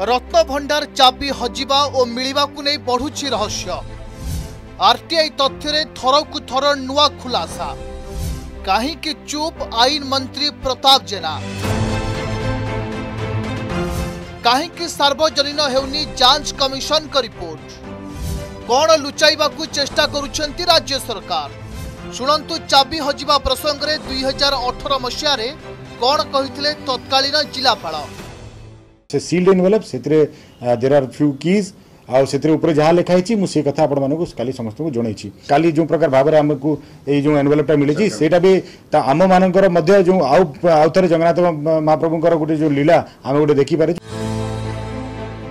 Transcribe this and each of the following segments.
रत्न भंडार चाबी हजिबा और मिलवाक नहीं बढ़ुच्च रहस्य आरटीआई तथ्य थरकु थर नुआ खुलासा कहीं चुप आईन मंत्री प्रताप जेना कहीं सार्वजनीन हो जांच कमिशन का रिपोर्ट कौन लुचाइवा चेष्टा कर राज्य सरकार शुणु चाबी हजिबा प्रसंगे दुई हजार अठर मसीह कौन कही तत्कालीन जिलापा से सिल्ड एनवेलप से देर आर फ्यू किज आउ से उपर जहाँ लिखाई मुझे कथ आपल समस्त को जनई का जो प्रकार भाव में आमको यही जो एनवेलपटा मिली से आम मानक जो आउ थे जगन्नाथ महाप्रभु गोटे जो लीला आम गोटे देखिपार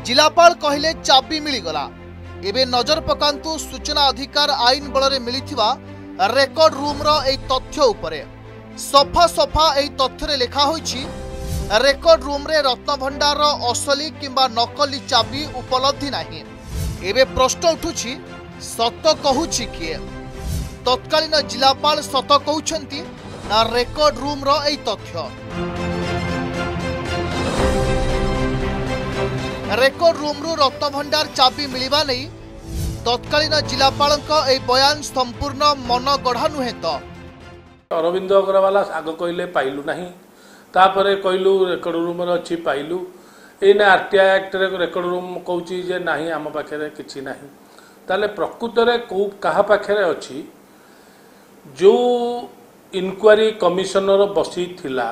जिलापाल कहले चाबी मिलगला एवं नजर पकातु सूचना अधिकार आईन बल में मिली रेकर्ड रूम्र तथ्य उपरे सफा सफा यही तथ्य लिखा होगी ରେକର୍ଡ ରୁମ୍ରେ ରତ୍ନଭଣ୍ଡାରର ଅସଲି କିମ୍ବା ନକଲି ଚାବି ଉପଲବ୍ଧି ନାହିଁ ଏବେ ପ୍ରଶ୍ନ ଉଠୁଛି ସତ କହୁଛି କିଏ ତତ୍କାଳୀନ ଜିଲ୍ଲାପାଳ ସତ କହୁଛନ୍ତି ନା ରେକର୍ଡ ରୁମ୍ର ଏହି ତଥ୍ୟ ରେକର୍ଡ ରୁମ୍ରୁ ରତ୍ନଭଣ୍ଡାର ଚାବି ମିଳିବା ନେଇ ତତ୍କାଳୀନ ଜିଲ୍ଲାପାଳଙ୍କ ଏହି ବୟାନ ସମ୍ପୂର୍ଣ୍ଣ ମନଗଢ଼ା ନୁହେଁ ତ ଅରବିନ୍ଦ ଅଗ୍ରୱାଲା ଆଗ କହିଲେ ପାଇଲୁ ନାହିଁ ତାପରେ କହିଲୁ ରେକର୍ଡ଼ ରୁମ୍ରେ ଅଛି ପାଇଲୁ ଏଇନା ଆର୍ ଟି ଆଇ ଆକ୍ଟରେ ରେକର୍ଡ଼ ରୁମ୍ କହୁଛି ଯେ ନାହିଁ ଆମ ପାଖରେ କିଛି ନାହିଁ ତାହେଲେ ପ୍ରକୃତରେ କେଉଁ କାହା ପାଖରେ ଅଛି ଯେଉଁ ଇନକ୍ୱାରି କମିଶନର ବସିଥିଲା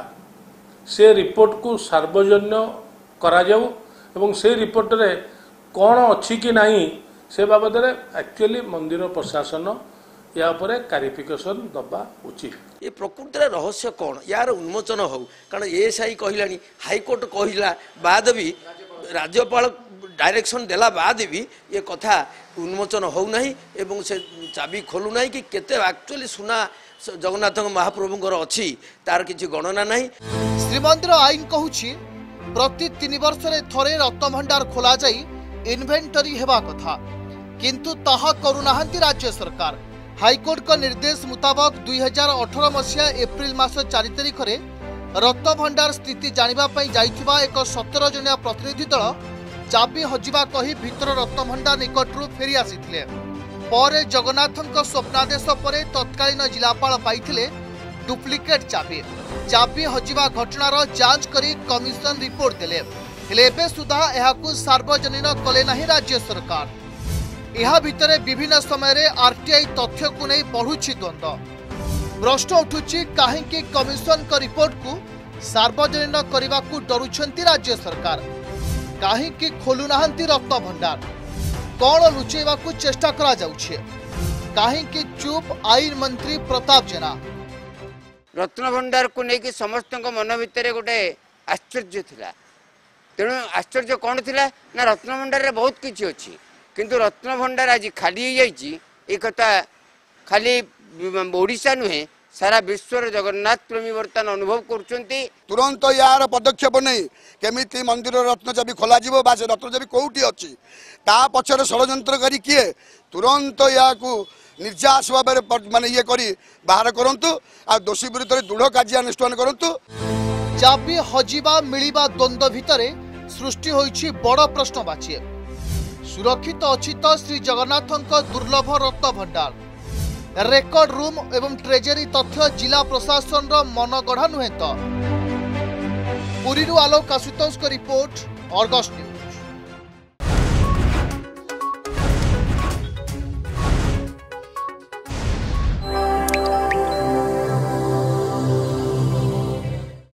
ସେ ରିପୋର୍ଟକୁ ସାର୍ବଜନୀୟ କରାଯାଉ ଏବଂ ସେ ରିପୋର୍ଟରେ କ'ଣ ଅଛି କି ନାହିଁ ସେ ବାବଦରେ ଆକ୍ଚୁଆଲି ମନ୍ଦିର ପ୍ରଶାସନ ଏହା ଉପରେ କ୍ଲାରିଫିକେସନ୍ ଦେବା ଉଚିତ ଏ ପ୍ରକୃତିର ରହସ୍ୟ କ'ଣ ୟାର ଉନ୍ମୋଚନ ହେଉ କାରଣ ଏଏସ୍ଆଇ କହିଲାଣି ହାଇକୋର୍ଟ କହିଲା ବାଦ ବି ରାଜ୍ୟପାଳ ଡାଇରେକ୍ସନ ଦେଲା ବାଦ ବି ଏ କଥା ଉନ୍ମୋଚନ ହେଉନାହିଁ ଏବଂ ସେ ଚାବି ଖୋଲୁନାହିଁ କି କେତେ ଆକ୍ଚୁଆଲି ସୁନା ଜଗନ୍ନାଥଙ୍କ ମହାପ୍ରଭୁଙ୍କର ଅଛି ତାର କିଛି ଗଣନା ନାହିଁ ଶ୍ରୀମନ୍ଦିର ଆଇନ କହୁଛି ପ୍ରତି ତିନି ବର୍ଷରେ ଥରେ ରତ୍ନଭଣ୍ଡାର ଖୋଲାଯାଇ ଇନଭେଣ୍ଟରୀ ହେବା କଥା କିନ୍ତୁ ତାହା କରୁନାହାନ୍ତି ରାଜ୍ୟ ସରକାର ହାଇକୋର୍ଟଙ୍କ ନିର୍ଦ୍ଦେଶ ମୁତାବକ ଦୁଇ ହଜାର ଅଠର ମସିହା ଏପ୍ରିଲ ମାସ ଚାରି ତାରିଖରେ ରତ୍ନଭଣ୍ଡାର ସ୍ଥିତି ଜାଣିବା ପାଇଁ ଯାଇଥିବା ଏକ ସତର ଜଣିଆ ପ୍ରତିନିଧି ଦଳ ଚାବି ହଜିବା କହି ଭିତର ରତ୍ନଭଣ୍ଡାର ନିକଟରୁ ଫେରି ଆସିଥିଲେ ପରେ ଜଗନ୍ନାଥଙ୍କ ସ୍ୱପ୍ନାଦେଶ ପରେ ତତ୍କାଳୀନ ଜିଲ୍ଲାପାଳ ପାଇଥିଲେ ଡୁପ୍ଲିକେଟ୍ ଚାବି ଚାବି ହଜିବା ଘଟଣାର ଯାଞ୍ଚ କରି କମିଶନ ରିପୋର୍ଟ ଦେଲେ ହେଲେ ଏବେ ସୁଦ୍ଧା ଏହାକୁ ସାର୍ବଜନୀନ କଲେ ନାହିଁ ରାଜ୍ୟ ସରକାର या भितर विभिन्न समय आरटीआई तथ्य को नहीं बढ़ुच्च द्वंद प्रश्न उठु कहीं कमिशन रिपोर्ट को सार्वजनीन करने को डर राज्य सरकार कहीं खोलूना रक्त भंडार कौन लुचेवा चेष्टा कहीं चुप आईन मंत्री प्रताप जेना रत्न भंडार को लेकिन समस्त मन भितर गोटे आश्चर्य तेणु आश्चर्य कौन थी ना रत्न भंडार बहुत किसी अच्छी কিন্তু রত্নভণ্ডার আজ খালি হয়ে যাই এই কথা খালি ওড়শা নুহে সারা বিশ্বর জগন্নাথ প্রেমী বর্তমান অনুভব করছেন তুরন্ত ইয়ার পদক্ষেপ নেই কেমিতি মন্দির রত্নচাবি খোলা যাব বা সে রত্নচাবি কেউটি অছি পছরে ষড়যন্ত্র করি কি তুরন্ত ইয়াকু নির্যাস ভাবে মানে ইয়ে করে বাহার করতু আর দোষী বিরুদ্ধে দৃঢ় কার্যানুষ্ঠান করতু চাবি হজিবা মিলিবা দ্বন্দ্ব ভিতরে সৃষ্টি হয়েছে বড় প্রশ্নবাচী সুরক্ষিত অছি তো শ্রী জগন্নাথঙ্ক দুর্লভ রক্ত ভণ্ডার রেকর্ড রুম এবং ট্রেজেরি তথ্য জেলা প্রশাসনর মনগড়া নুহে তো পুরীর আলোক আশুতোষক রিপোর্ট অর্গস নিউজ